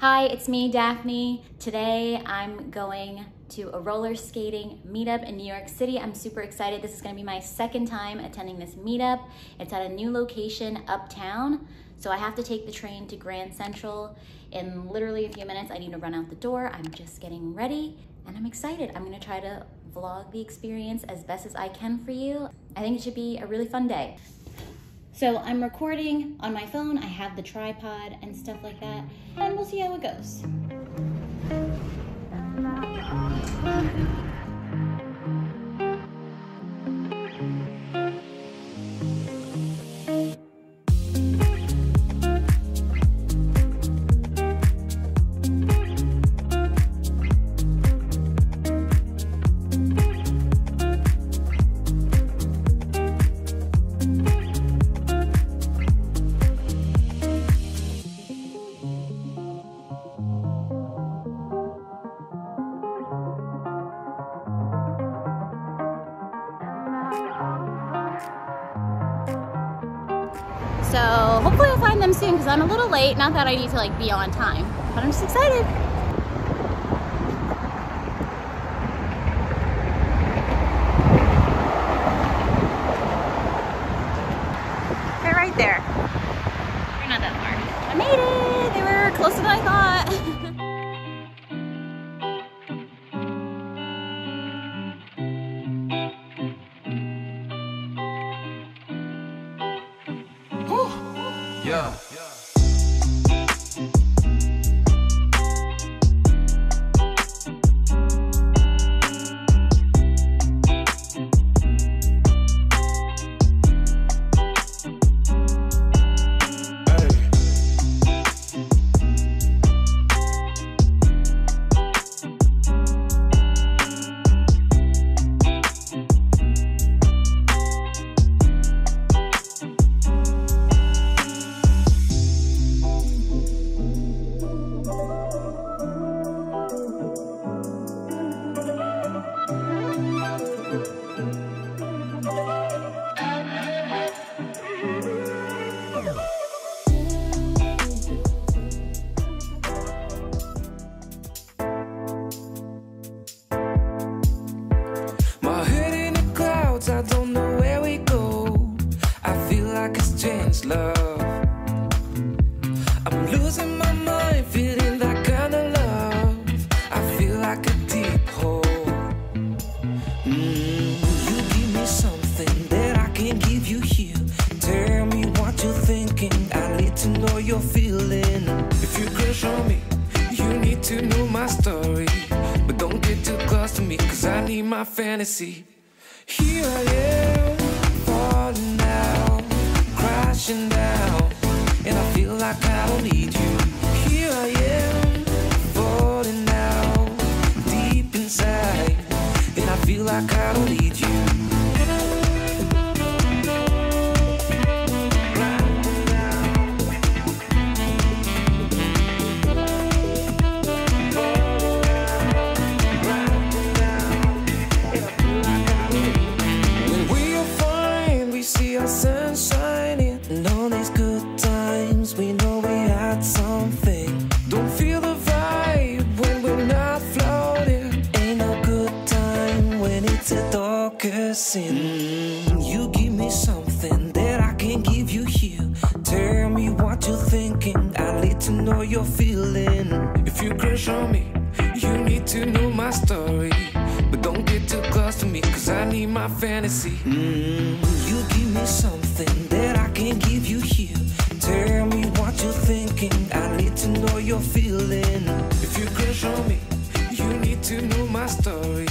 Hi, it's me, Daphne. Today I'm going to a roller skating meetup in New York City. I'm super excited. This is gonna be my second time attending this meetup. It's at a new location uptown. So I have to take the train to Grand Central. In literally a few minutes, I need to run out the door. I'm just getting ready and I'm excited. I'm gonna try to vlog the experience as best as I can for you. I think it should be a really fun day. So I'm recording on my phone. I have the tripod and stuff like that, and we'll see how it goes. So hopefully I'll find them soon because I'm a little late. Not that I need to like be on time, but I'm just excited. They're right there. They're not that far. I made it. They were closer than I thought. Yeah. You need to know my story. But don't get too close to me, cause I need my fantasy. Here I am, falling down, crashing down. And I feel like I don't need you. Here I am, falling down, deep inside. And I feel like I don't need you. What you're thinking. I need to know you're feeling. If you crush on me, you need to know my story. But don't get too close to me, cause I need my fantasy. Mm, you give me something that I can't give you here. Tell me what you're thinking. I need to know you're feeling. If you crush on me, you need to know my story.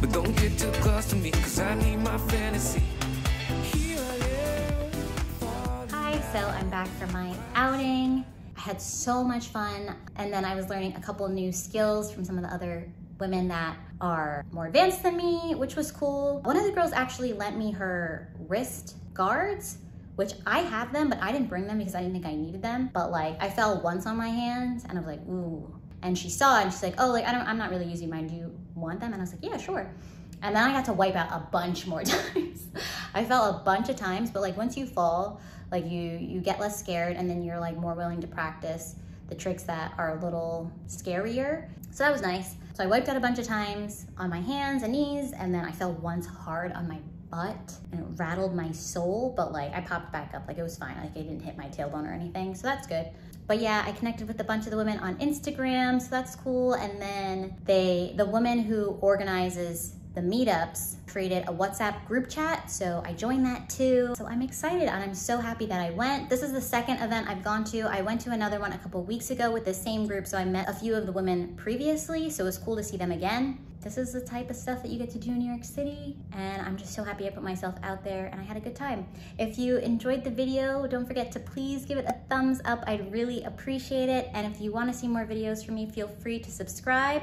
But don't get too close to me, cause I need my fantasy. So I'm back from my outing. I had so much fun, and then I was learning a couple new skills from some of the other women that are more advanced than me, which was cool. One of the girls actually lent me her wrist guards, which I have them, but I didn't bring them because I didn't think I needed them. But like, I fell once on my hands, and I was like, ooh. And she saw it, and she's like, oh, like I don't, I'm not really using mine. Do you want them? And I was like, yeah, sure. And then I got to wipe out a bunch more times. I fell a bunch of times, but like once you fall, like you you get less scared and then you're like more willing to practice the tricks that are a little scarier. So that was nice. So I wiped out a bunch of times on my hands and knees, and then I fell once hard on my butt and it rattled my soul, but like I popped back up, like it was fine. Like I didn't hit my tailbone or anything, so that's good. But yeah, I connected with a bunch of the women on Instagram, so that's cool. And then they, the woman who organizes the meetups created a WhatsApp group chat, so I joined that too. So I'm excited and I'm so happy that I went. This is the second event I've gone to. I went to another one a couple weeks ago with the same group, so I met a few of the women previously, so it was cool to see them again. This is the type of stuff that you get to do in New York City, and I'm just so happy I put myself out there and I had a good time. If you enjoyed the video, don't forget to please give it a thumbs up. I'd really appreciate it. And if you wanna see more videos from me, feel free to subscribe.